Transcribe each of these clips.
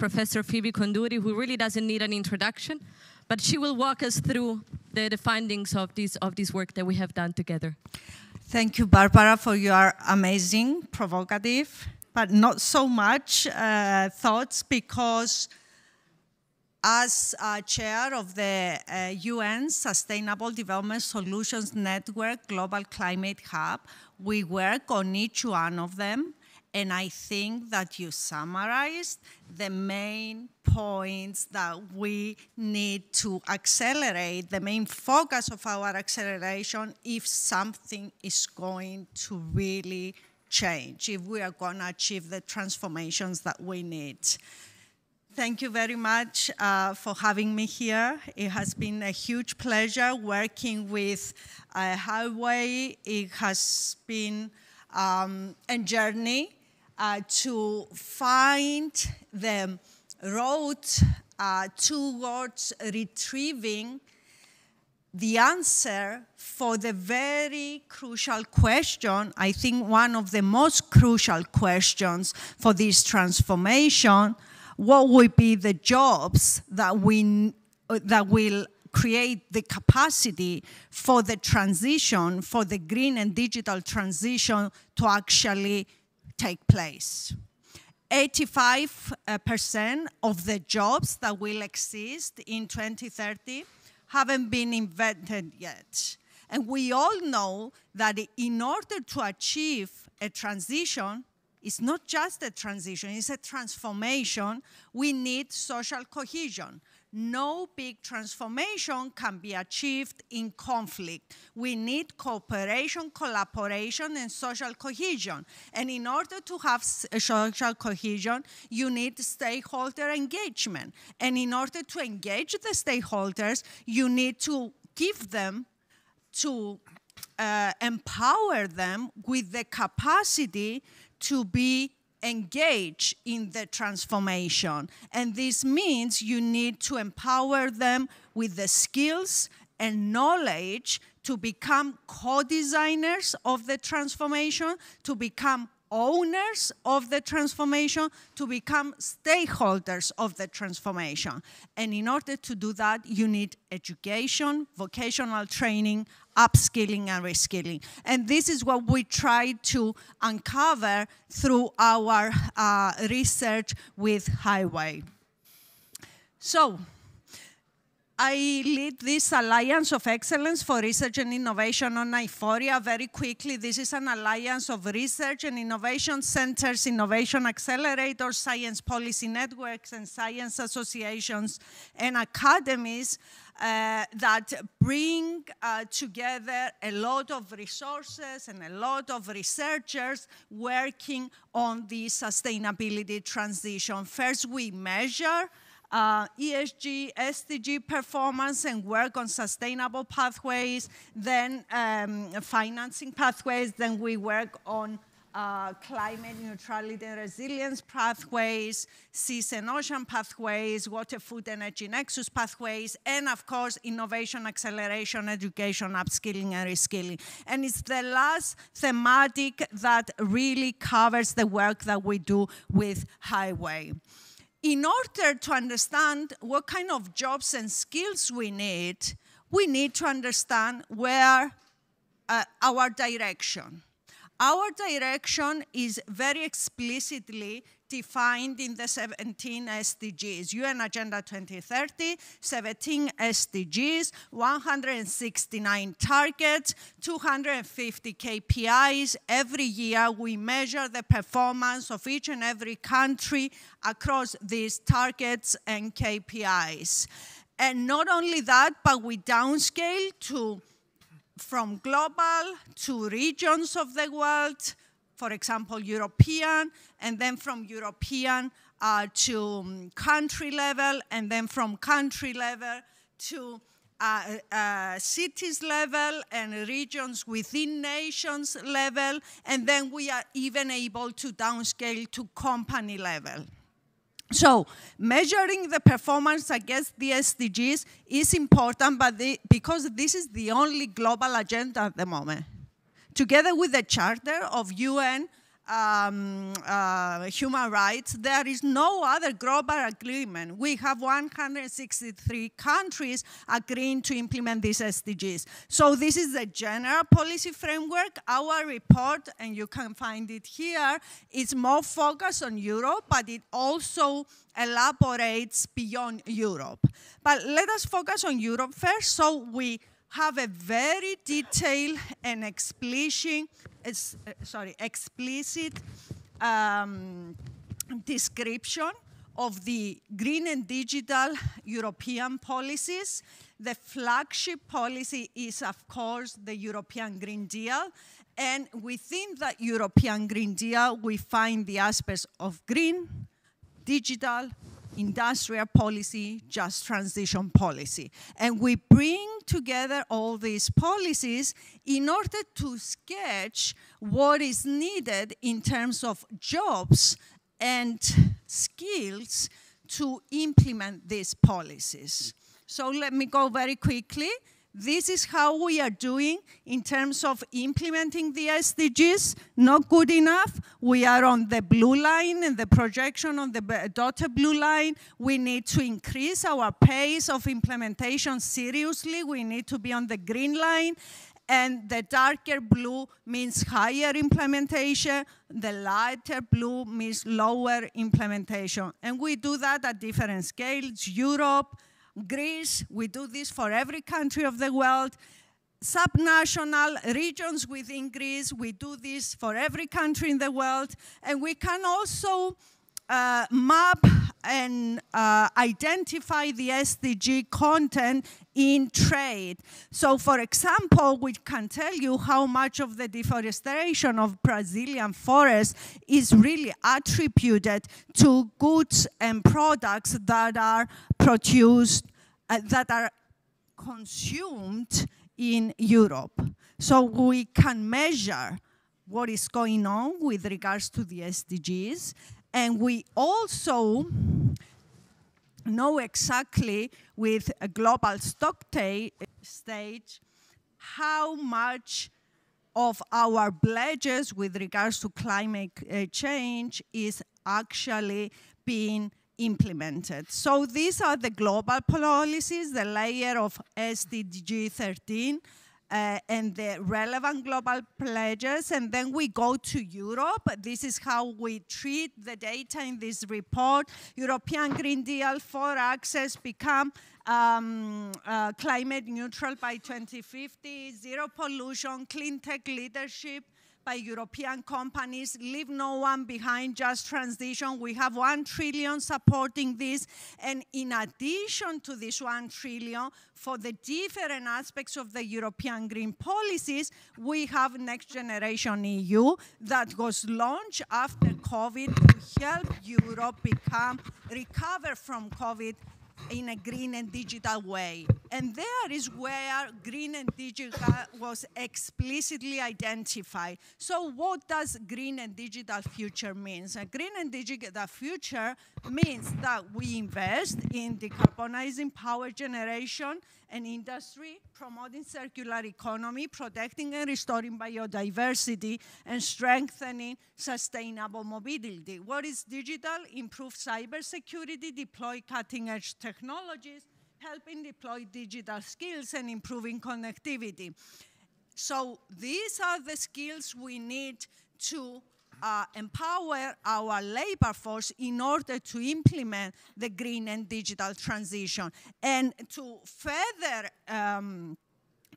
Professor Phoebe Koundouri, who really doesn't need an introduction, but she will walk us through the, the findings of this, of this work that we have done together. Thank you, Barbara, for your amazing, provocative, but not so much uh, thoughts because as uh, chair of the uh, UN Sustainable Development Solutions Network Global Climate Hub, we work on each one of them. And I think that you summarized the main points that we need to accelerate, the main focus of our acceleration if something is going to really change, if we are going to achieve the transformations that we need. Thank you very much uh, for having me here. It has been a huge pleasure working with uh, Huawei. It has been um, a journey uh, to find the road uh, towards retrieving the answer for the very crucial question, I think one of the most crucial questions for this transformation, what will be the jobs that, we, that will create the capacity for the transition, for the green and digital transition to actually take place. 85% uh, of the jobs that will exist in 2030 haven't been invented yet. And we all know that in order to achieve a transition, it's not just a transition, it's a transformation. We need social cohesion. No big transformation can be achieved in conflict. We need cooperation, collaboration, and social cohesion. And in order to have social cohesion, you need stakeholder engagement. And in order to engage the stakeholders, you need to give them to uh, empower them with the capacity to be engaged in the transformation. And this means you need to empower them with the skills and knowledge to become co-designers of the transformation, to become owners of the transformation to become stakeholders of the transformation. And in order to do that, you need education, vocational training, upskilling and reskilling. And this is what we try to uncover through our uh, research with Huawei. So, I lead this Alliance of Excellence for Research and Innovation on AE4RIA. Very quickly, this is an alliance of research and innovation centers, innovation accelerators, science policy networks, and science associations and academies uh, that bring uh, together a lot of resources and a lot of researchers working on the sustainability transition. First, we measure uh, ESG, SDG performance and work on sustainable pathways, then um, financing pathways, then we work on uh, climate neutrality and resilience pathways, seas and ocean pathways, water, food, energy nexus pathways, and of course, innovation, acceleration, education, upskilling, and reskilling. And it's the last thematic that really covers the work that we do with Huawei in order to understand what kind of jobs and skills we need, we need to understand where uh, our direction. Our direction is very explicitly defined in the 17 SDGs, UN Agenda 2030, 17 SDGs, 169 targets, 250 KPIs. Every year we measure the performance of each and every country across these targets and KPIs. And not only that, but we downscale to from global to regions of the world, for example, European, and then from European uh, to um, country level, and then from country level to uh, uh, cities level and regions within nations level, and then we are even able to downscale to company level. So measuring the performance against the SDGs is important, but the, because this is the only global agenda at the moment. Together with the Charter of UN um, uh, human rights, there is no other global agreement. We have 163 countries agreeing to implement these SDGs. So this is the general policy framework. Our report, and you can find it here, is more focused on Europe, but it also elaborates beyond Europe. But let us focus on Europe first. So we have a very detailed and explicit, uh, sorry, explicit um, description of the green and digital European policies. The flagship policy is, of course, the European Green Deal. And within that European Green Deal, we find the aspects of green, digital, industrial policy, just transition policy. And we bring together all these policies in order to sketch what is needed in terms of jobs and skills to implement these policies. So let me go very quickly. This is how we are doing in terms of implementing the SDGs. Not good enough. We are on the blue line and the projection on the dotted blue line. We need to increase our pace of implementation seriously. We need to be on the green line. And the darker blue means higher implementation. The lighter blue means lower implementation. And we do that at different scales. Europe, Greece, we do this for every country of the world. Subnational regions within Greece, we do this for every country in the world. And we can also uh, map and uh, identify the SDG content in trade. So for example, we can tell you how much of the deforestation of Brazilian forests is really attributed to goods and products that are produced, uh, that are consumed in Europe. So we can measure what is going on with regards to the SDGs and we also know exactly with a global stock stage how much of our pledges with regards to climate uh, change is actually being implemented. So these are the global policies, the layer of SDG 13, uh, and the relevant global pledges. And then we go to Europe. This is how we treat the data in this report. European Green Deal for access become um, uh, climate neutral by 2050, zero pollution, clean tech leadership, by European companies, leave no one behind, just transition. We have one trillion supporting this. And in addition to this one trillion, for the different aspects of the European green policies, we have Next Generation EU that was launched after COVID to help Europe become, recover from COVID in a green and digital way. And there is where green and digital was explicitly identified. So what does green and digital future means? A green and digital future means that we invest in decarbonizing power generation and industry, promoting circular economy, protecting and restoring biodiversity, and strengthening sustainable mobility. What is digital? Improve cybersecurity, deploy cutting-edge technologies, helping deploy digital skills and improving connectivity. So these are the skills we need to uh, empower our labor force in order to implement the green and digital transition and to further um,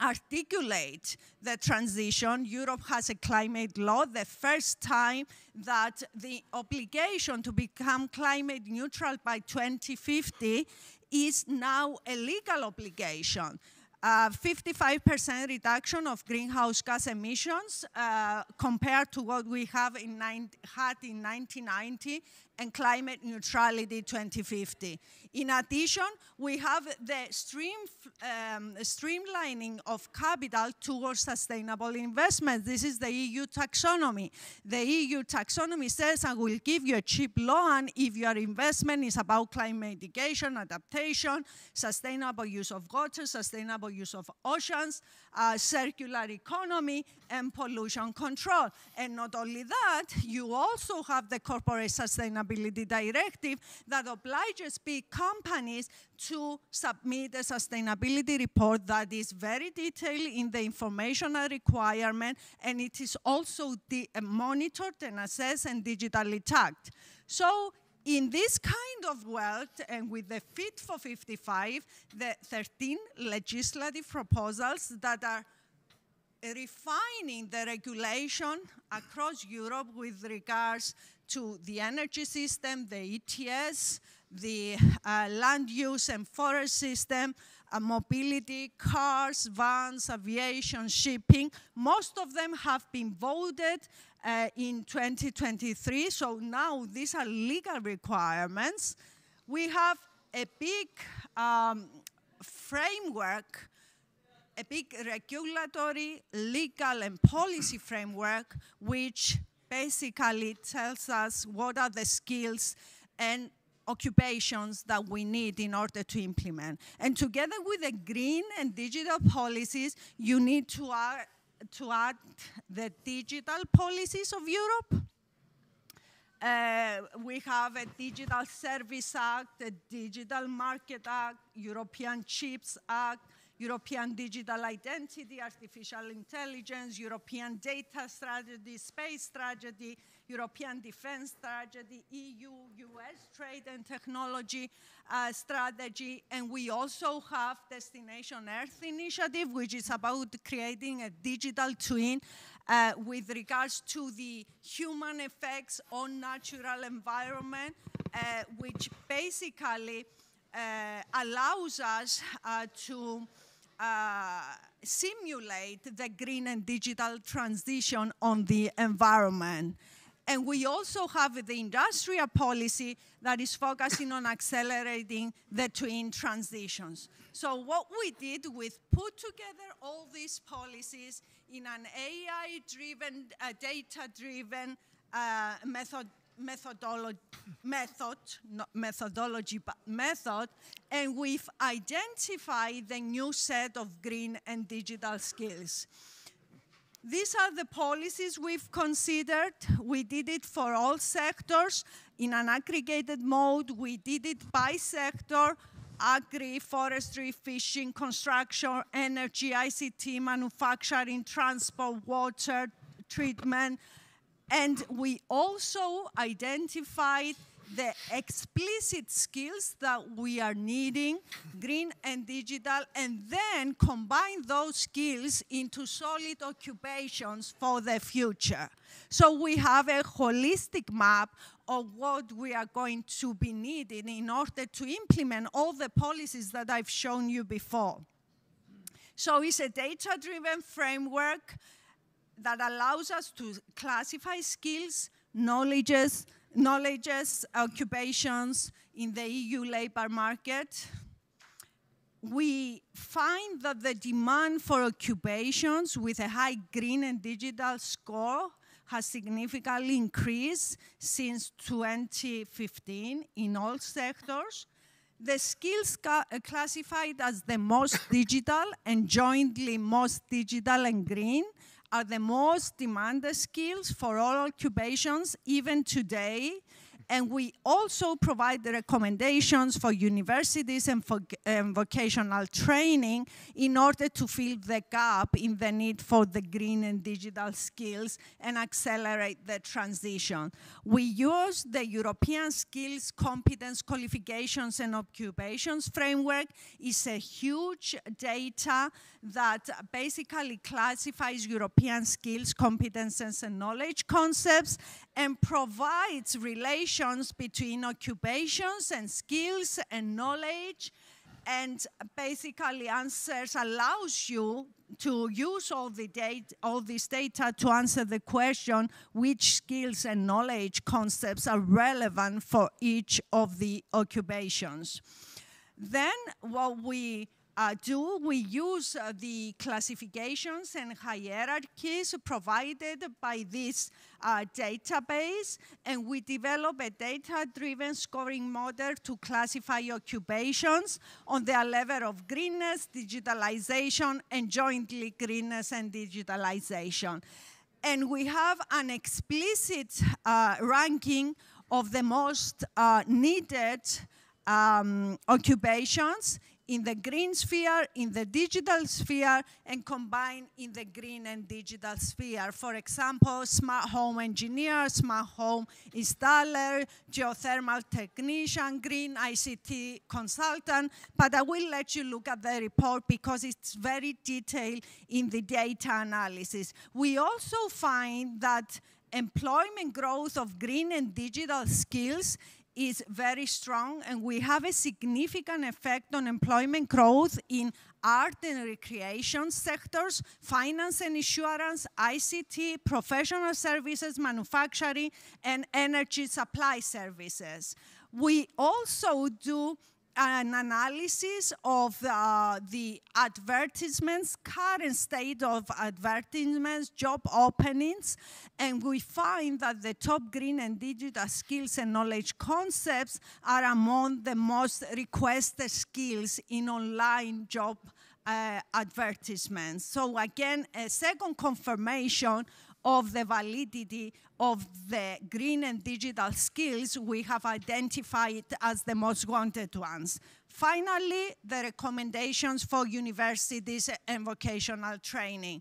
articulate the transition. Europe has a climate law, the first time that the obligation to become climate neutral by 2050 is now a legal obligation. 55% uh, reduction of greenhouse gas emissions uh, compared to what we have in had in 1990 and climate neutrality 2050. In addition, we have the stream, um, streamlining of capital towards sustainable investment. This is the EU taxonomy. The EU taxonomy says I will give you a cheap loan if your investment is about climate mitigation, adaptation, sustainable use of water, sustainable use of oceans, uh, circular economy, and pollution control. And not only that, you also have the Corporate Sustainability Directive that obliges big companies to submit a sustainability report that is very detailed in the informational requirement, and it is also uh, monitored and assessed and digitally tagged. So in this kind of world, and with the Fit for 55, the 13 legislative proposals that are refining the regulation across Europe with regards to the energy system, the ETS, the uh, land use and forest system, uh, mobility, cars, vans, aviation, shipping. Most of them have been voted uh, in 2023, so now these are legal requirements. We have a big um, framework a big regulatory, legal, and policy framework which basically tells us what are the skills and occupations that we need in order to implement. And together with the green and digital policies, you need to add, to add the digital policies of Europe. Uh, we have a Digital Service Act, a Digital Market Act, European Chips Act, European digital identity, artificial intelligence, European data strategy, space strategy, European defense strategy, EU-US trade and technology uh, strategy, and we also have Destination Earth initiative, which is about creating a digital twin uh, with regards to the human effects on natural environment, uh, which basically uh, allows us uh, to uh, simulate the green and digital transition on the environment. And we also have the industrial policy that is focusing on accelerating the twin transitions. So what we did, we put together all these policies in an AI-driven, uh, data-driven uh, method methodology, method, not methodology, but method, and we've identified the new set of green and digital skills. These are the policies we've considered. We did it for all sectors in an aggregated mode. We did it by sector, agri, forestry, fishing, construction, energy, ICT, manufacturing, transport, water, treatment, and we also identified the explicit skills that we are needing, green and digital, and then combine those skills into solid occupations for the future. So we have a holistic map of what we are going to be needing in order to implement all the policies that I've shown you before. So it's a data-driven framework that allows us to classify skills, knowledges, knowledges, occupations in the EU labor market. We find that the demand for occupations with a high green and digital score has significantly increased since 2015 in all sectors. The skills uh, classified as the most digital and jointly most digital and green are the most demanded skills for all occupations, even today, and we also provide the recommendations for universities and for um, vocational training in order to fill the gap in the need for the green and digital skills and accelerate the transition. We use the European Skills, Competence, Qualifications and Occupations Framework. It's a huge data that basically classifies European skills, competences and knowledge concepts and provides relations between occupations and skills and knowledge and basically answers allows you to use all the data, all this data to answer the question which skills and knowledge concepts are relevant for each of the occupations. Then what we uh, do, we use uh, the classifications and hierarchies provided by this uh, database, and we develop a data-driven scoring model to classify occupations on their level of greenness, digitalization, and jointly greenness and digitalization. And we have an explicit uh, ranking of the most uh, needed um, occupations in the green sphere, in the digital sphere, and combine in the green and digital sphere. For example, smart home engineer, smart home installer, geothermal technician, green ICT consultant, but I will let you look at the report because it's very detailed in the data analysis. We also find that employment growth of green and digital skills is very strong, and we have a significant effect on employment growth in art and recreation sectors, finance and insurance, ICT, professional services, manufacturing, and energy supply services. We also do an analysis of uh, the advertisements, current state of advertisements, job openings, and we find that the top green and digital skills and knowledge concepts are among the most requested skills in online job uh, advertisements. So again, a second confirmation of the validity of the green and digital skills we have identified as the most wanted ones. Finally, the recommendations for universities and vocational training.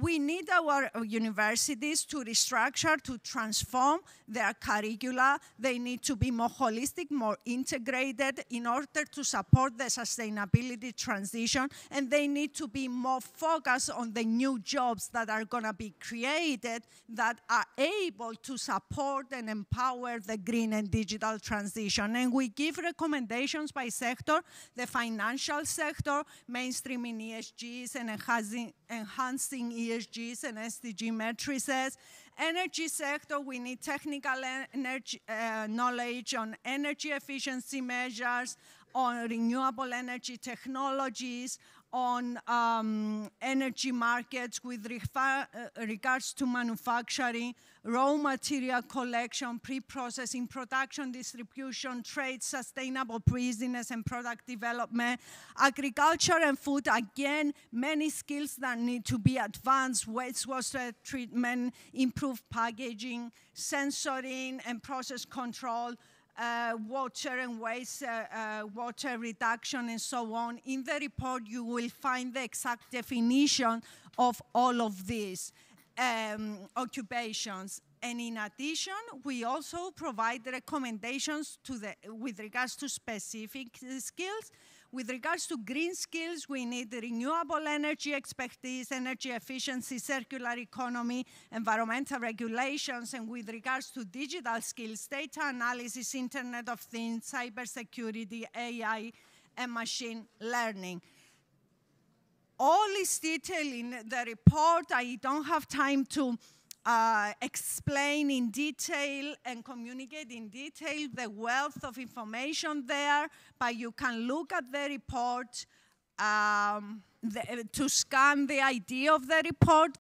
We need our universities to restructure, to transform their curricula. They need to be more holistic, more integrated in order to support the sustainability transition, and they need to be more focused on the new jobs that are going to be created that are able to support and empower the green and digital transition. And we give recommendations by sector, the financial sector, mainstreaming ESGs and enhancing, enhancing ESGs and SDG matrices. Energy sector, we need technical energy, uh, knowledge on energy efficiency measures, on renewable energy technologies, on um, energy markets with uh, regards to manufacturing, raw material collection, pre-processing, production, distribution, trade, sustainable business and product development, agriculture and food, again, many skills that need to be advanced, wastewater treatment, improved packaging, sensoring and process control, uh, water and waste, uh, uh, water reduction and so on. In the report, you will find the exact definition of all of these um, occupations. And in addition, we also provide recommendations to the, with regards to specific skills with regards to green skills, we need renewable energy expertise, energy efficiency, circular economy, environmental regulations, and with regards to digital skills, data analysis, Internet of Things, cybersecurity, AI, and machine learning all is detailed in the report. I don't have time to uh, explain in detail and communicate in detail the wealth of information there, but you can look at the report um, the, to scan the idea of the report